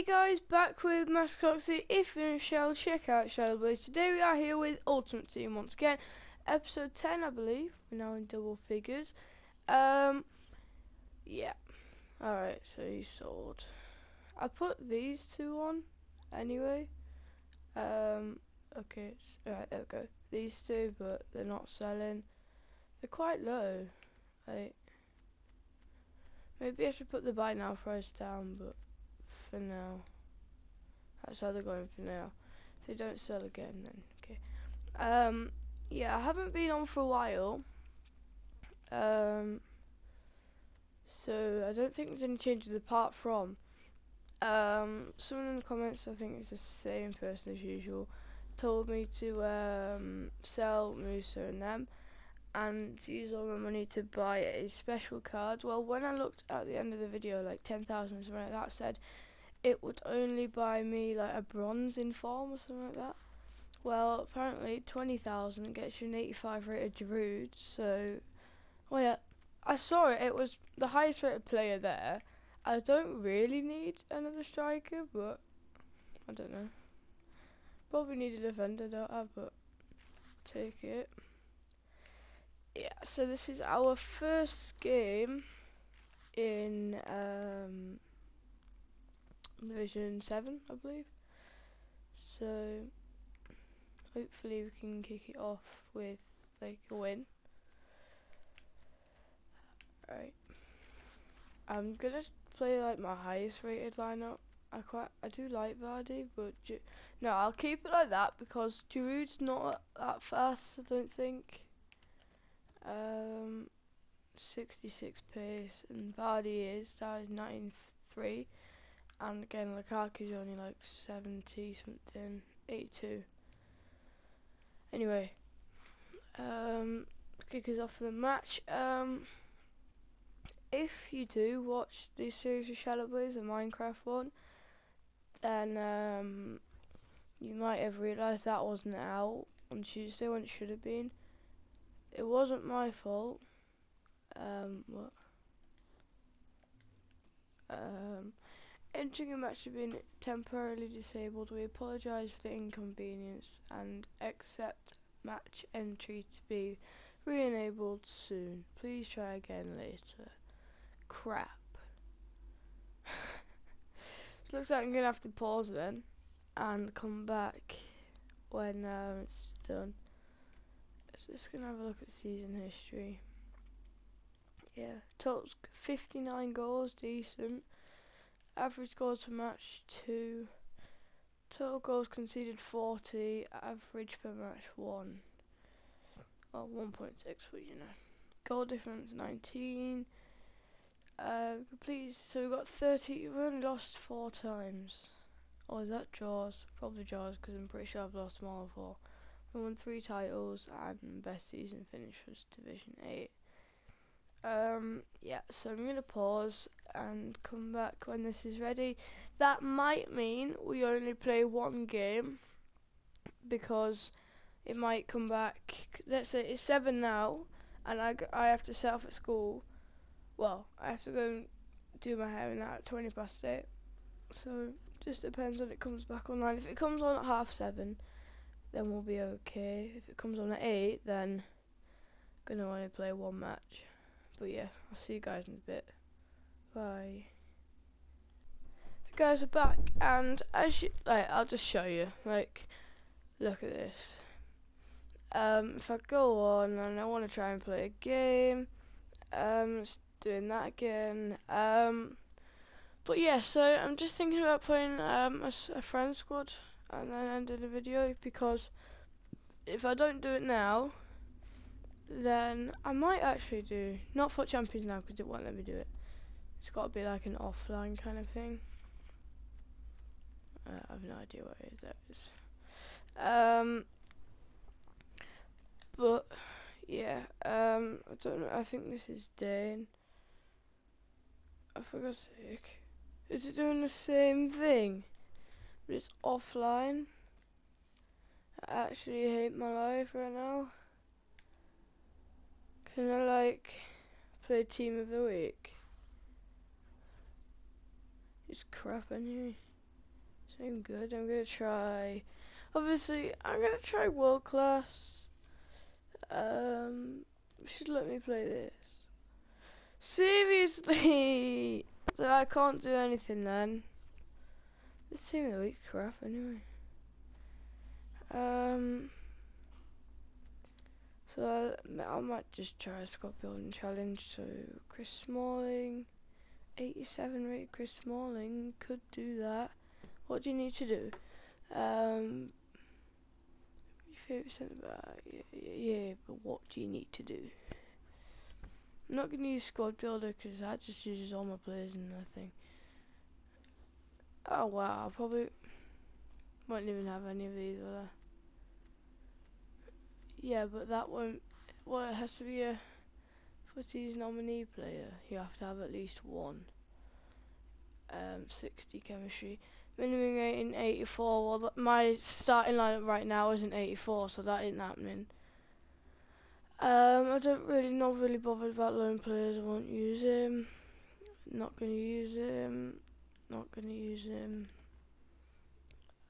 Hey guys, back with Mascoxy. If you're in Shell, check out Shadow Blaze. Today we are here with Ultimate Team once again. Episode 10, I believe. We're now in double figures. Um, yeah. Alright, so he's sold. I put these two on anyway. Um, okay, alright, there we go. These two, but they're not selling. They're quite low. Like, maybe I should put the buy now price down, but for now. That's how they're going for now. If they don't sell again, then okay. Um, yeah, I haven't been on for a while. Um, so I don't think there's any changes apart from. Um, someone in the comments, I think it's the same person as usual, told me to um, sell Musa and them and use all my money to buy a special card. Well, when I looked at the end of the video, like 10,000 or something like that, said it would only buy me like a bronze inform or something like that. Well, apparently 20,000 gets you an 85 rated Giroud, so, well yeah, I saw it, it was the highest rated player there. I don't really need another striker, but, I don't know. Probably need a defender, don't I, but, take it. Yeah, so this is our first game in, um, Division 7, I believe. So, hopefully we can kick it off with, like, a win. Right. I'm gonna play, like, my highest rated lineup. I quite, I do like Vardy, but, no, I'll keep it like that because Giroud's not that fast, I don't think. Um, 66 pace, and Vardy is, size 93 and again Lukaku's only like 70 something 82 anyway um kick us off the match. Um if you do watch this series of Shadow Blaze the Minecraft one then um you might have realised that wasn't out on Tuesday when it should have been. It wasn't my fault. Um what? Um Entering a match has been temporarily disabled. We apologise for the inconvenience and accept match entry to be re-enabled soon. Please try again later. Crap. looks like I'm going to have to pause then and come back when um, it's done. So just going to have a look at season history. Yeah, total 59 goals, decent. Average goals per match 2. Total goals conceded 40. Average per match 1. Well, 1.6, but you know. Goal difference 19. Uh, complete. So we've got 30. We've only lost 4 times. Or is that draws? Probably draws because I'm pretty sure I've lost more before. We won 3 titles and best season finish was Division 8. Um, yeah, so I'm going to pause and come back when this is ready. That might mean we only play one game because it might come back. Let's say it's 7 now and I, I have to set off at school. Well, I have to go and do my hair and that at 20 past 8. So, just depends when it comes back online. If it comes on at half 7, then we'll be okay. If it comes on at 8, then to only play one match. But yeah, I'll see you guys in a bit. Bye. guys are back, and as you, like, I'll just show you. Like, look at this. Um, if I go on and I want to try and play a game, um, doing that again. Um, but yeah, so I'm just thinking about playing um, a, a friend squad and then ending the video because if I don't do it now, then I might actually do, not for Champions now because it won't let me do it. It's got to be like an offline kind of thing. Uh, I have no idea what it is, that is. Um, but, yeah, um, I don't know, I think this is Dane. I for God's sake. Is it doing the same thing? But it's offline. I actually hate my life right now. Can I like play team of the week? It's crap anyway. I'm good. I'm gonna try. Obviously, I'm gonna try world class. Um, should let me play this. Seriously, so I can't do anything then. This team of the week's crap anyway. Um. So I might just try a squad building challenge. So Chris Smalling, 87 rated Chris Smalling could do that. What do you need to do? Um, your favourite centre back, yeah, yeah, but what do you need to do? I'm not going to use squad builder because that just uses all my players and nothing. Oh wow, I probably won't even have any of these, will I? Yeah, but that won't. Well, it has to be a Footy's nominee player. You have to have at least one. Um, 60 chemistry. Minimum rating 84. Well, my starting lineup right now isn't 84, so that isn't happening. Um, I don't really, not really bothered about loan players. I won't use him. Not gonna use him. Not gonna use him.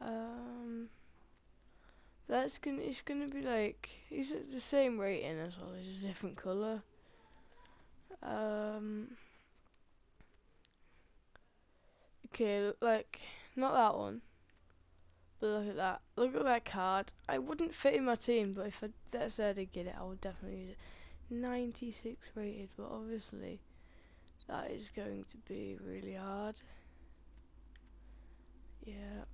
Um. That's gonna, it's gonna be like, he's at the same rating as well, he's a different colour. Um, okay, like, not that one. But look at that, look at that card. I wouldn't fit in my team, but if I decided to get it, I would definitely use it. 96 rated, but obviously, that is going to be really hard. Yeah.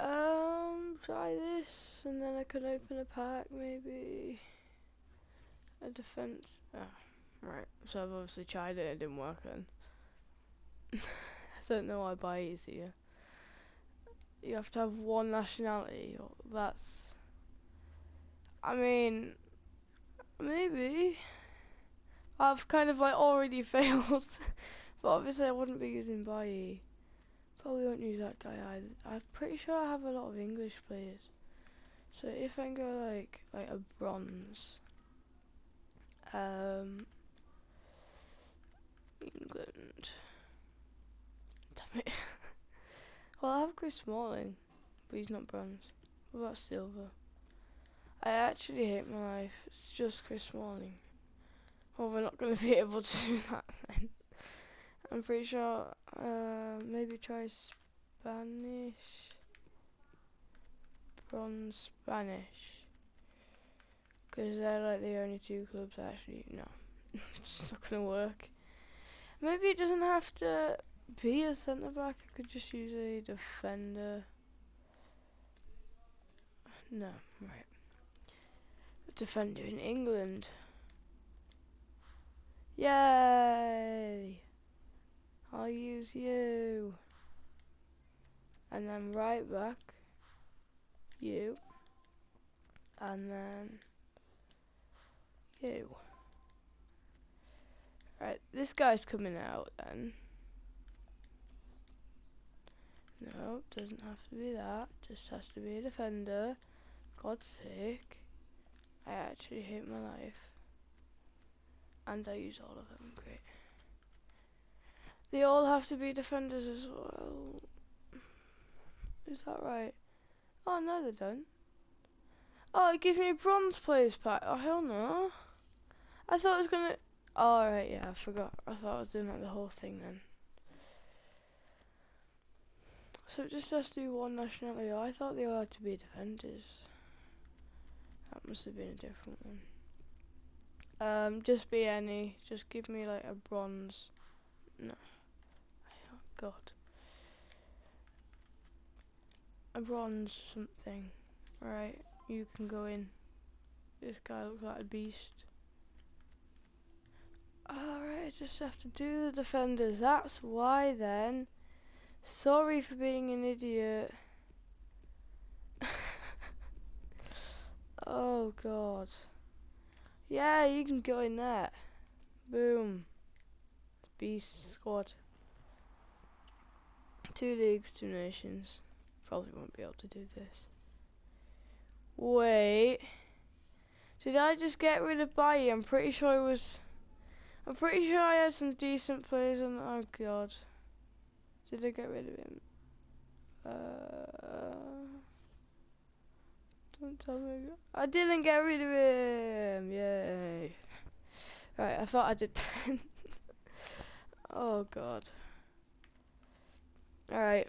Um, try this, and then I can open a pack, maybe. A defense. Oh, right. So I've obviously tried it, it didn't work then. I don't know why buy easier. You have to have one nationality, that's... I mean, maybe. I've kind of like already failed. but obviously I wouldn't be using Bailly. Probably won't use that guy either. I'm pretty sure I have a lot of English players. So if I go like like a bronze, um, England. Damn it. well, I have Chris Smalling, but he's not bronze. What about silver? I actually hate my life. It's just Chris Smalling. Well, we're not going to be able to do that then. I'm pretty sure, uh, maybe try Spanish. Bronze Spanish. Because they're like the only two clubs actually, no. it's not going to work. Maybe it doesn't have to be a centre back. I could just use a defender. No, right. A defender in England. Yay! I'll use you. And then right back, you. And then you. Right, this guy's coming out then. No, doesn't have to be that. Just has to be a defender. God's sake. I actually hate my life. And I use all of them. Great. They all have to be defenders as well. Is that right? Oh, no, they don't. Oh, it gives me a bronze players pack. Oh, hell no. I thought I was gonna... Oh, right, yeah, I forgot. I thought I was doing like the whole thing then. So it just has to do one nationality. I thought they all had to be defenders. That must have been a different one. Um, just be any. Just give me like a bronze. No. Oh God. A bronze something. Right, you can go in. This guy looks like a beast. Alright, I just have to do the defenders. That's why then. Sorry for being an idiot. oh god. Yeah, you can go in there. Boom. Beast squad. Two leagues, two nations. Probably won't be able to do this. Wait. Did I just get rid of Bailly? I'm pretty sure it was... I'm pretty sure I had some decent players on... Oh, God. Did I get rid of him? Uh, don't tell me. I didn't get rid of him. Yay. Right, I thought I did 10. oh god. Alright.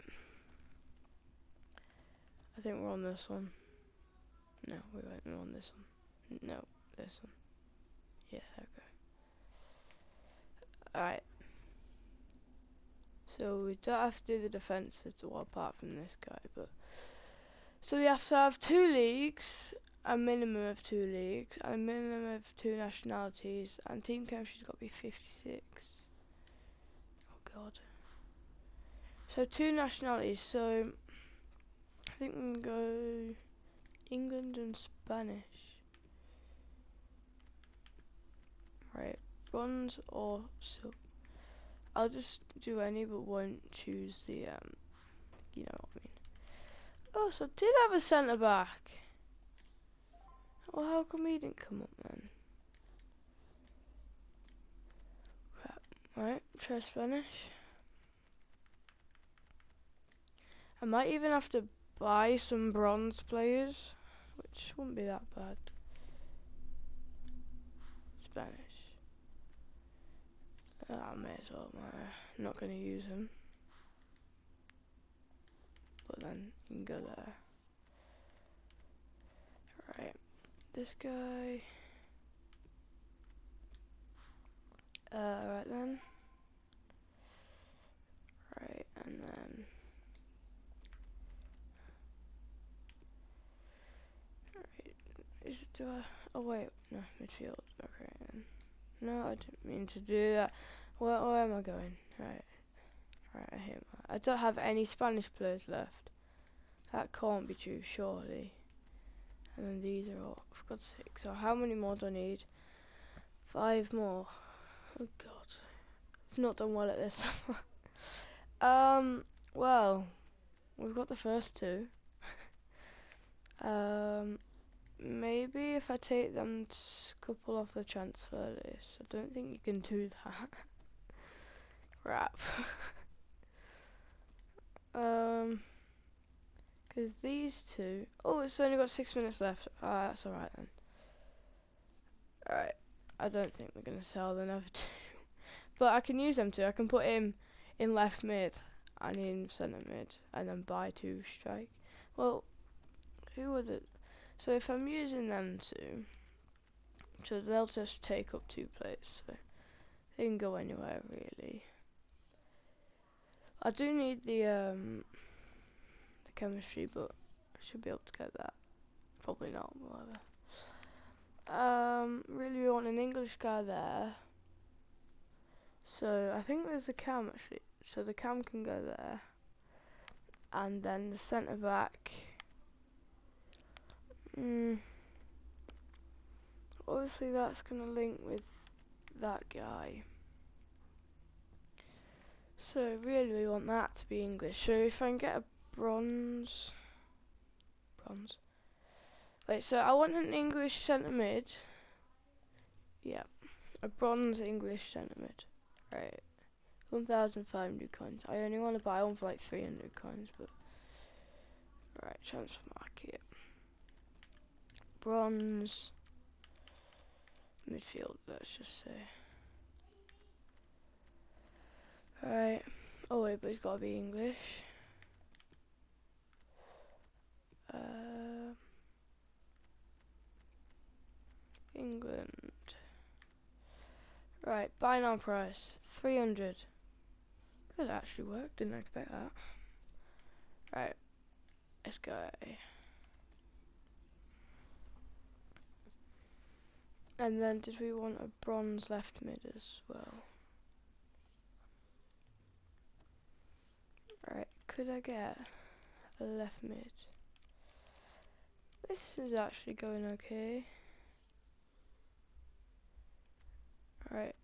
I think we're on this one. No, we weren't on this one. No, this one. Yeah, okay. Alright. So we don't have to do the defence defences well, apart from this guy, but so we have to have two leagues, a minimum of two leagues, and a minimum of two nationalities, and team chemistry's got to be 56. Oh god. So two nationalities. So I think we can go England and Spanish. Right, bronze or silver. I'll just do any but won't choose the, um, you know what I mean. Oh, so I did have a centre back. Well, how come he didn't come up then? Crap. Right, try Spanish. I might even have to buy some bronze players, which wouldn't be that bad. Spanish. Oh, I may as well. I'm not going to use them. But then you can go there. Right. This guy. Uh, right then. Right, and then. Right. Is it, do I. Oh, wait. No, midfield. Okay. No, I didn't mean to do that. Where, where am I going? Right. Right, I hit I don't have any Spanish players left. That can't be true, surely. And then these are all, for God's sake. So how many more do I need? Five more. Oh God. I've not done well at this. um, well, we've got the first two. um, maybe if I take them couple off the transfer list. I don't think you can do that. Crap. um, because these two. Oh, it's only got six minutes left. Ah, that's alright then. Alright. I don't think we're gonna sell the other two, but I can use them too. I can put him in left mid and in centre mid, and then buy two strike. Well, who are the? So if I'm using them two, so they'll just take up two plates. So they can go anywhere really. I do need the um the chemistry, but I should be able to get that. Probably not, whatever. Um, really we want an English guy there. So I think there's a cam actually. So the cam can go there. And then the centre back. Mm, obviously that's going to link with that guy. So really we want that to be English. So if I can get a bronze, bronze. Wait, so I want an English centre mid. Yeah, a bronze English centre mid. Right, 1,500 coins. I only want to buy one for like 300 coins, but right, transfer market. Bronze midfield. Let's just say. Alright. Oh wait, but he's got to be English. Uh, England. Right, buy now price. 300. Could actually work, didn't expect that. Right, let's go. And then did we want a bronze left mid as well? Alright, could I get a left mid? This is actually going okay. Alright.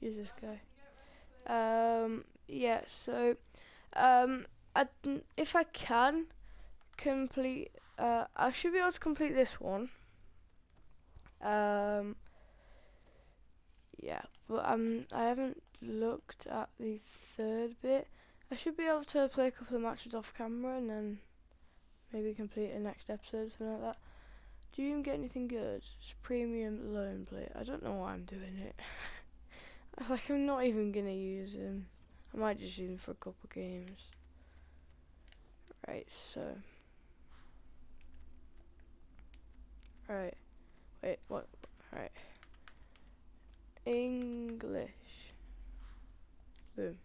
use this guy. Um, yeah, so, um, I, if I can complete, uh, I should be able to complete this one. Um, yeah, but um, I haven't looked at the third bit. I should be able to play a couple of matches off camera and then maybe complete a next episode, something like that. Do you even get anything good? It's premium loan play. I don't know why I'm doing it. like I'm not even gonna use him. I might just use him for a couple games. Right, so. Right. Wait, what? Right. English. Boom.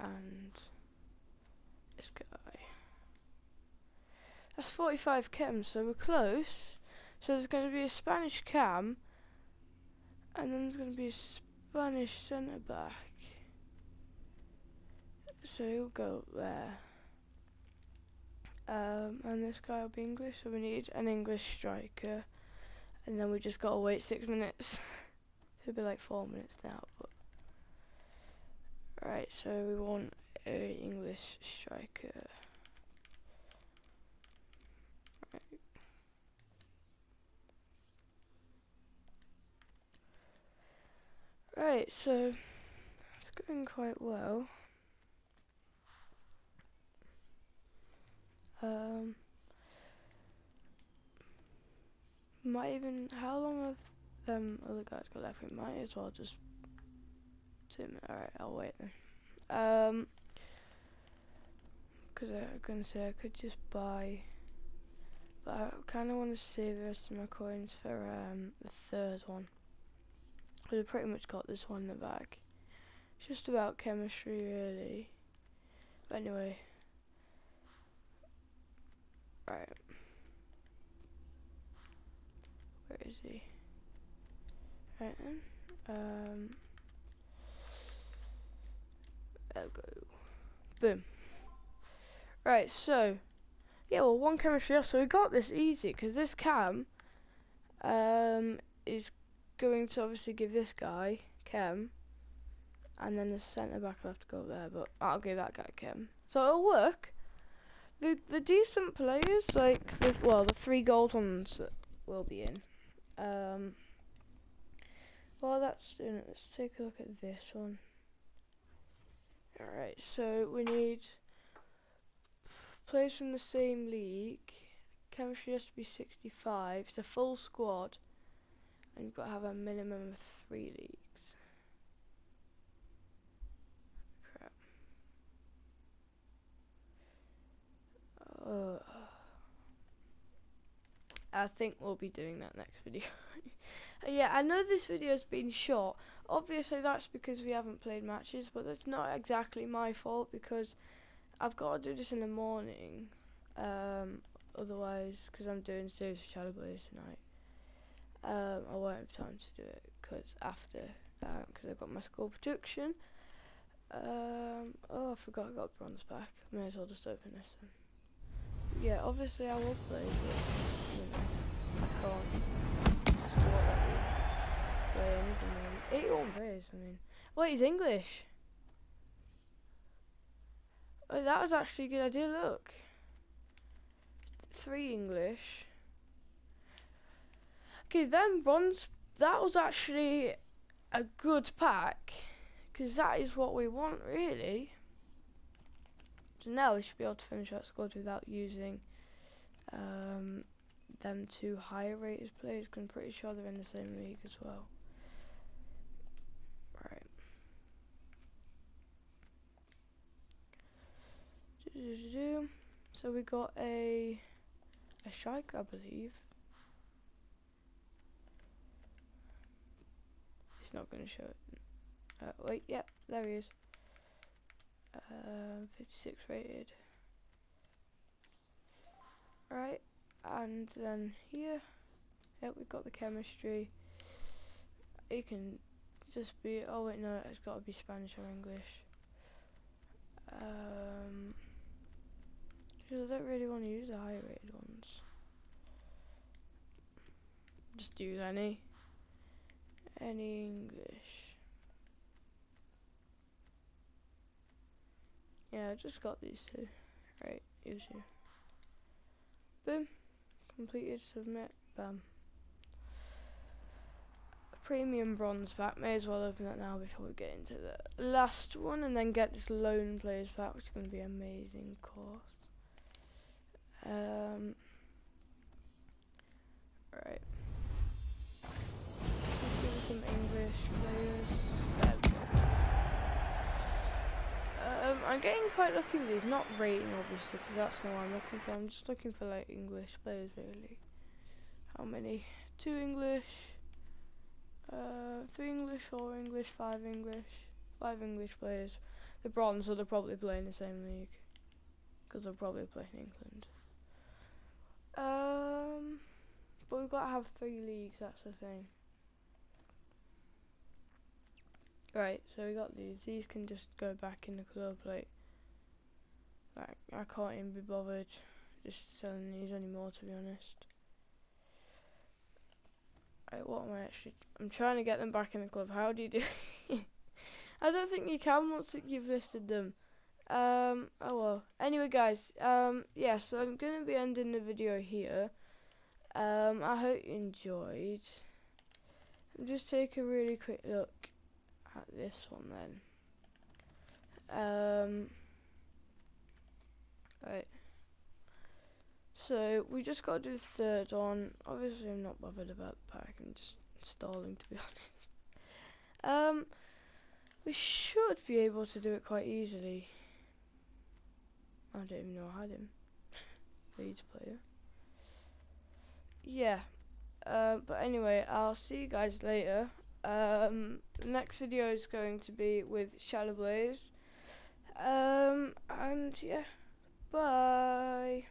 And this guy. That's 45 chem, so we're close. So there's going to be a Spanish cam, and then there's going to be a Spanish centre back. So he'll go there. Um, and this guy will be English, so we need an English striker. And then we just gotta wait six minutes. It'll be like four minutes now, but. Right, so we want a English striker. Right. Right, so it's going quite well. Um, might even, how long have them other guys got left? We might as well just two minutes. Alright, I'll wait then. Um, because I'm gonna say I could just buy, but I kind of want to save the rest of my coins for um the third one. Because I pretty much got this one in the bag. It's just about chemistry, really. But anyway. Right. Where is he? Right then. Um. There go. Boom. Right, so. Yeah, well, one chemistry off, so we got this easy, because this cam um, is going to obviously give this guy chem, and then the centre back will have to go there, but I'll give that guy chem. So it'll work the the decent players, like the well, the three gold ones that will be in. Um, well, that's doing it. Let's take a look at this one. All right, so we need players from the same league. Chemistry has to be 65. It's a full squad, and you've got to have a minimum of three leagues. Uh, I think we'll be doing that next video. yeah, I know this video's been short. Obviously, that's because we haven't played matches, but that's not exactly my fault because I've got to do this in the morning. Um, otherwise, because I'm doing Saves for Shadow Blaze tonight, um, I won't have time to do it because after, because um, I've got my school production. Um, oh, I forgot I got bronze back. May as well just open this. Yeah, obviously I will play, but I can't anything. 81 I mean. Wait, he's English. Oh, that was actually a good idea, look. Three English. Okay, then bronze, that was actually a good pack. Because that is what we want, really. So now we should be able to finish our squad without using um, them two higher rated players because I'm pretty sure they're in the same league as well. Right. So we got a a striker, I believe. It's not going to show it. Uh, wait, yep, yeah, there he is. Uh, 56 rated. Right, and then here, yeah, we've got the chemistry. It can just be, oh wait, no, it's got to be Spanish or English. Um, I don't really want to use the high rated ones. Just use any. Any English. Yeah, I just got these two. Right, use you. Boom. Completed, submit, bam. premium bronze pack. May as well open that now before we get into the last one, and then get this loan players pack, which is going to be amazing, of course. Um. Right. Let's give Um, I'm getting quite lucky with these. Not rating, obviously, because that's not what I'm looking for. I'm just looking for like English players, really. How many? Two English. Uh, three English, four English, five English, five English players. The bronze, so they're probably playing the same league, because they're probably playing England. Um, but we've got to have three leagues. That's the thing. Right, so we got these. These can just go back in the club. Like, like I can't even be bothered just selling these anymore. To be honest. Right, what am I actually? I'm trying to get them back in the club. How do you do? I don't think you can once you've listed them. Um, oh well. Anyway, guys. Um, yeah. So I'm gonna be ending the video here. Um, I hope you enjoyed. I'm just take a really quick look at this one then. Um, right. So we just got to do the third one. Obviously, I'm not bothered about the pack. I'm just stalling to be honest. Um, we should be able to do it quite easily. I don't even know I had him. Leeds player. Yeah. Uh, but anyway, I'll see you guys later. Um, next video is going to be with Shadow Blaze. Um, and yeah, bye.